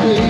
happy.